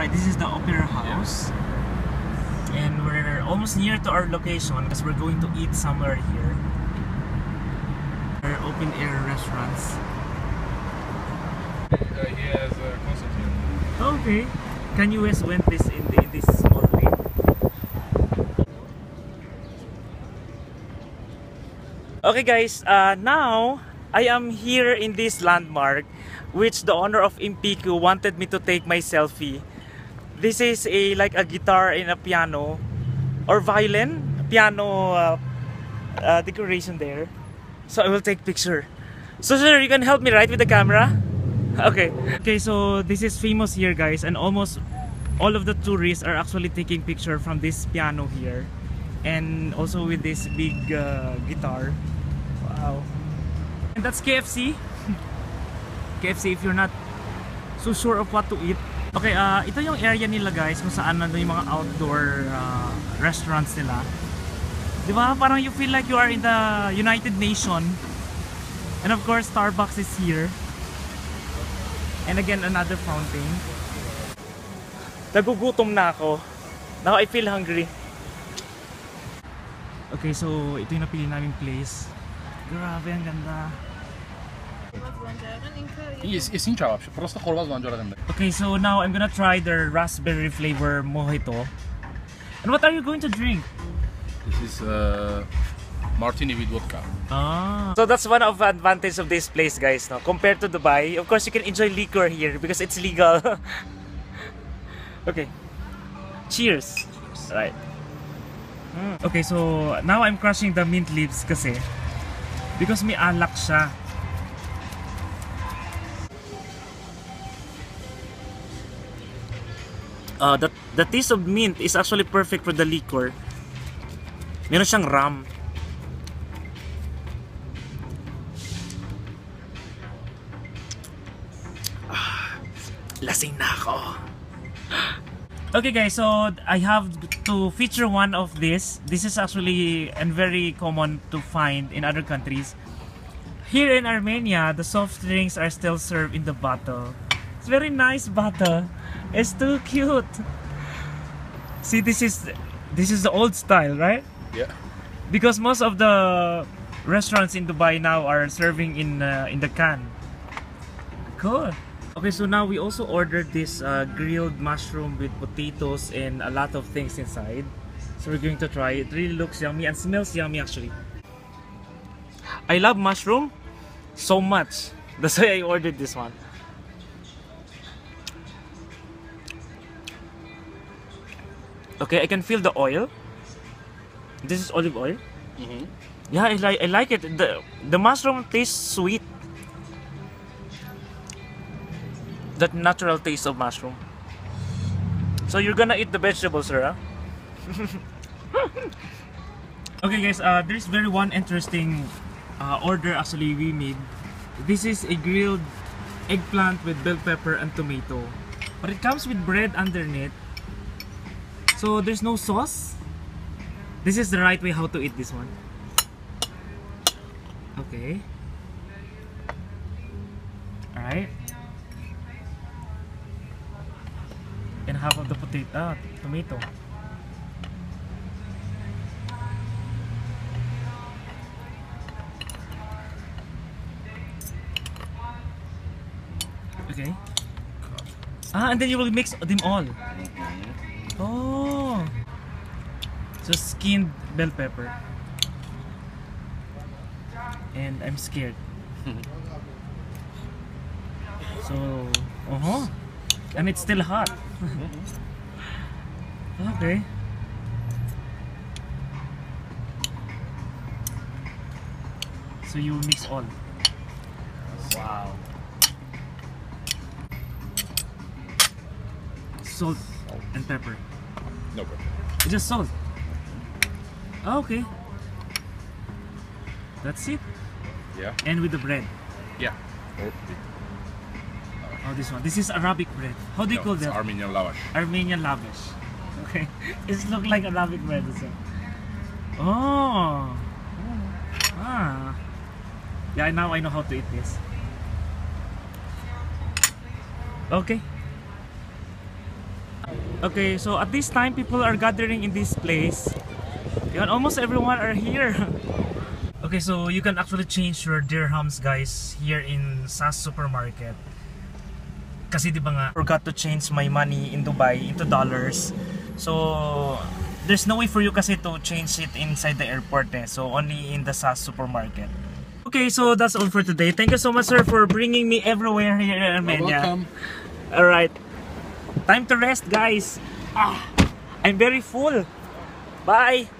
Right, this is the Opera House. And we're almost near to our location because we're going to eat somewhere here. Our open air restaurants. Uh, he has a concert here. Okay. Kanye West went this in, the, in this small lane. Okay guys, uh, now I am here in this landmark which the owner of MPQ wanted me to take my selfie. This is a like a guitar and a piano or violin, piano uh, uh, decoration there. So I will take picture. So sir, you can help me right with the camera? Okay. Okay, so this is famous here guys and almost all of the tourists are actually taking picture from this piano here and also with this big uh, guitar. Wow. And that's KFC. KFC if you're not so sure of what to eat. Okay, uh, ito yung area nila guys kung saan nandun yung mga outdoor uh, restaurants nila. Di ba? Parang you feel like you are in the United Nation. And of course, Starbucks is here. And again, another fountain. Nagugutom na ako. Now I feel hungry. Okay, so ito yung napili naming place. Grabe, ang ganda. И, и синча вообще, просто хорваз ванжараганда. Okay, so now I'm gonna try their raspberry flavor mojito. And what are you going to drink? This is uh, martini with vodka. Ah. So that's one of the advantage of this place, guys. No, compared to Dubai, of course you can enjoy liquor here because it's legal. okay. Cheers. Right. Mm. Okay, so now I'm crushing the mint leaves kasi because may alak siya. Uh, the, the taste of mint is actually perfect for the liquor. Meron siyang rum. lasing na ako. Okay guys, so I have to feature one of this. This is actually and very common to find in other countries. Here in Armenia, the soft drinks are still served in the bottle. It's very nice butter. It's too cute. See, this is this is the old style, right? Yeah. Because most of the restaurants in Dubai now are serving in uh, in the can. Cool. Okay, so now we also ordered this uh, grilled mushroom with potatoes and a lot of things inside. So we're going to try it. Really looks yummy and smells yummy actually. I love mushroom so much. That's why I ordered this one. Okay, I can feel the oil. This is olive oil. Mm-hmm. Yeah, I like I like it. The the mushroom tastes sweet. That natural taste of mushroom. So you're gonna eat the vegetables, sir, huh? okay guys, uh, there's very one interesting uh, order actually we made. This is a grilled eggplant with bell pepper and tomato. But it comes with bread underneath. So there's no sauce. This is the right way how to eat this one. Okay. Alright. And half of the potato, ah, tomato. Okay. Ah, and then you will mix them all. Oh. So skinned bell pepper. And I'm scared. so, uh-huh. And it's still hot. okay. So you mix all. Wow. Salt and pepper. No problem. Just salt. Ah, okay. That's it. Yeah. And with the bread. Yeah. Or, Oh, this one. This is Arabic bread. How do you no, call it's that? Armenian lavash. Armenian lavash. Okay. It look like Arabic bread well. Oh. Ah. Yeah, now I know how to eat this. Okay. Okay, so at this time, people are gathering in this place. Yun, almost everyone are here. okay, so you can actually change your dirhams, guys, here in SAS Supermarket. Kasi di ba nga, forgot to change my money in Dubai into dollars. So, there's no way for you kasi to change it inside the airport eh. So, only in the SAS Supermarket. Okay, so that's all for today. Thank you so much, sir, for bringing me everywhere here in Armenia. Welcome. All right. Time to rest, guys. Ah, I'm very full. Bye.